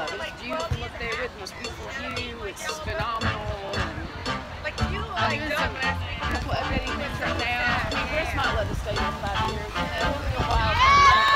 love. It's beautiful up there with this beautiful view. It's phenomenal. Like you, I'm doing some couple editing things right now. I mean, where's stay legislative five years? It'll be a while.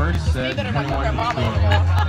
first set, 21 to 12.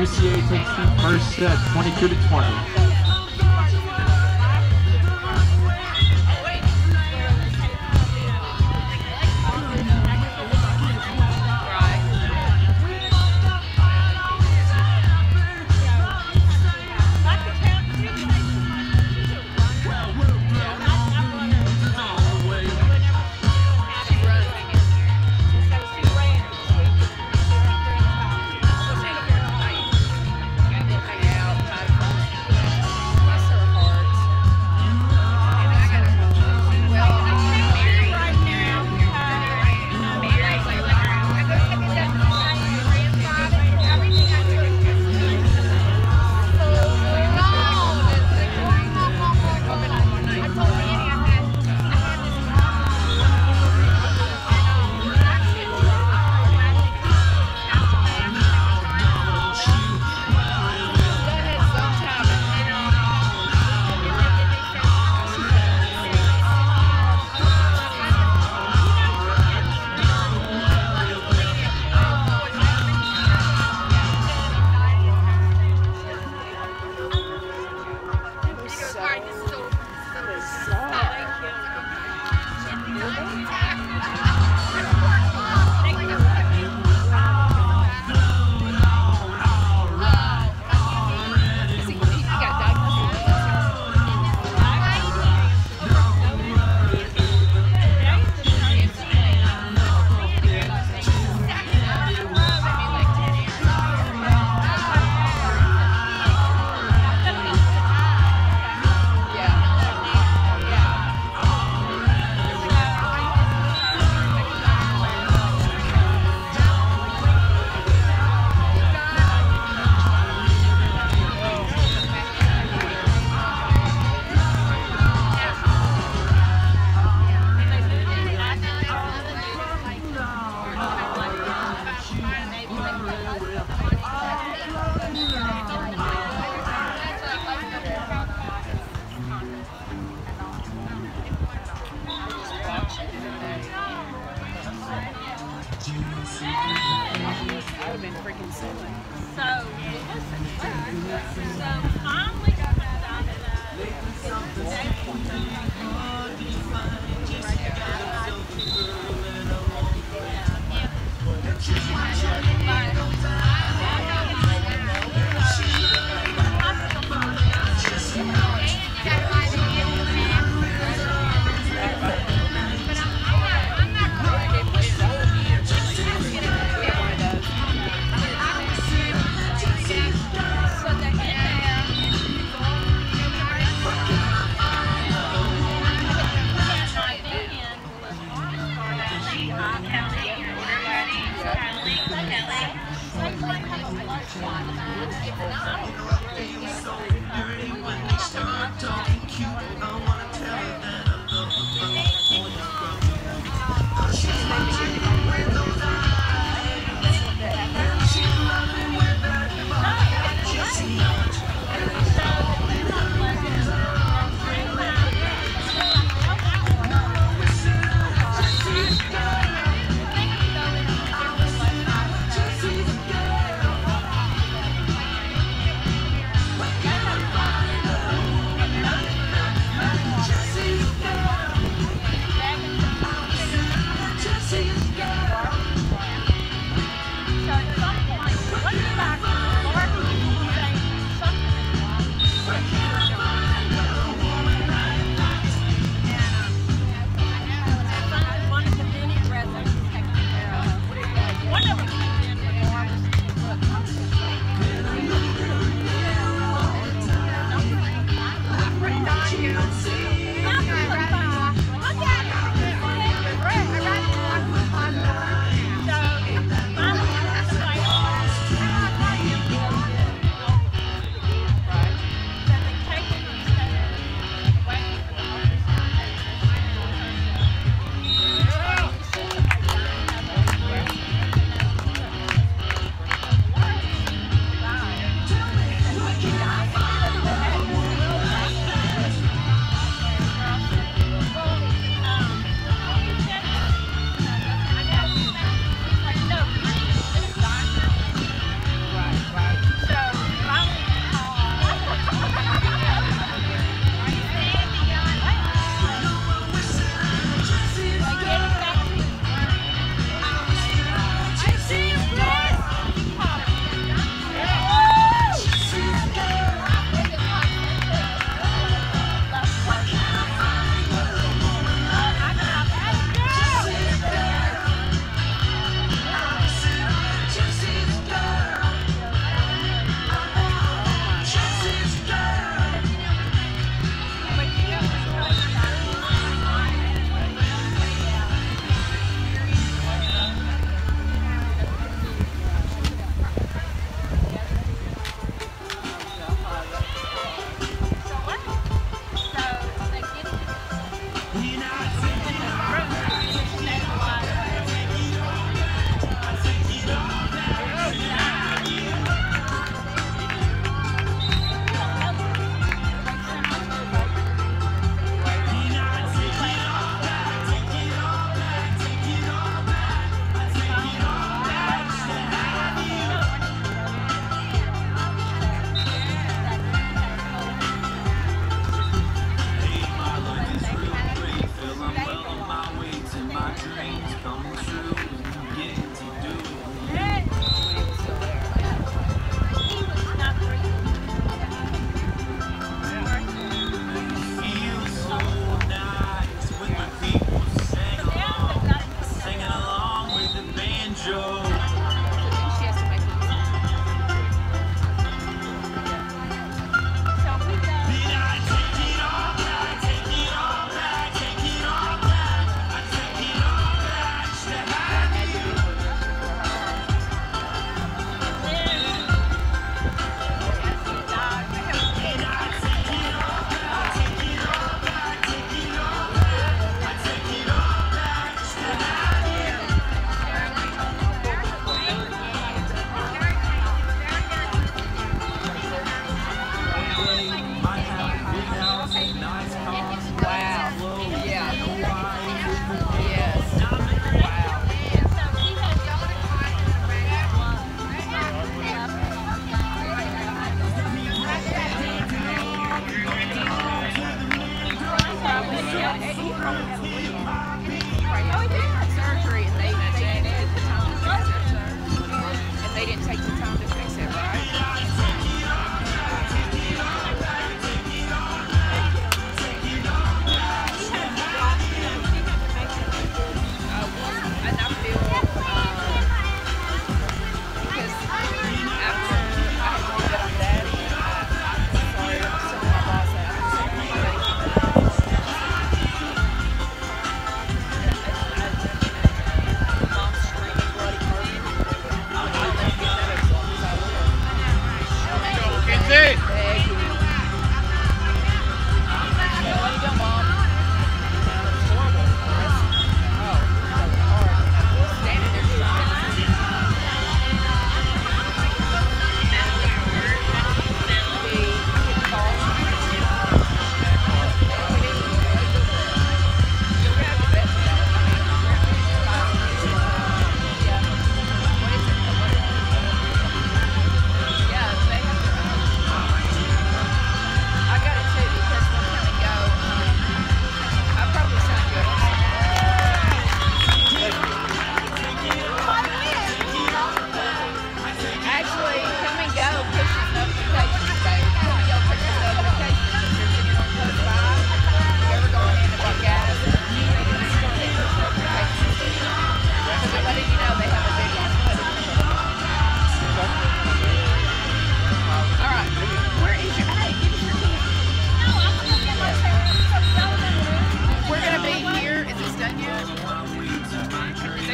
UCA takes the first set, 22 to 20.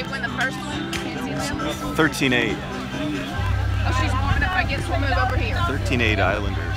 13-8. Thirteen eight. Oh, she's warming up. I guess we'll move over here. Thirteen eight Islanders.